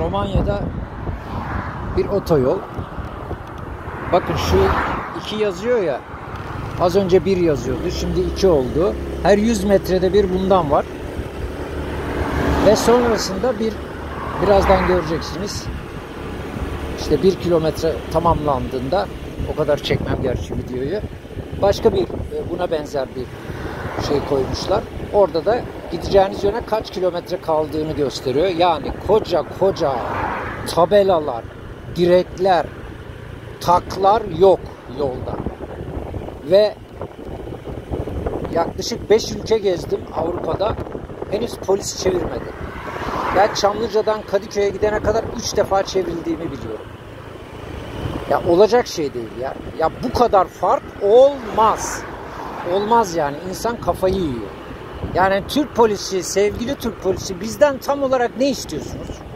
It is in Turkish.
Romanya'da bir otoyol. Bakın şu iki yazıyor ya. Az önce bir yazıyordu. Şimdi iki oldu. Her 100 metrede bir bundan var. Ve sonrasında bir birazdan göreceksiniz. İşte bir kilometre tamamlandığında o kadar çekmem gerçi videoyu. Başka bir e, buna benzer bir şey koymuşlar. Orada da gideceğiniz yöne kaç kilometre kaldığını gösteriyor. Yani koca koca tabelalar, direkler, taklar yok yolda. Ve yaklaşık 5 ülke gezdim Avrupa'da. Henüz polis çevirmedi. Ben Çamlıca'dan Kadıköy'e gidene kadar 3 defa çevrildiğimi biliyorum. Ya olacak şey değil ya. Ya bu kadar fark olmaz. Olmaz yani. İnsan kafayı yiyor. Yani Türk polisi, sevgili Türk polisi bizden tam olarak ne istiyorsunuz?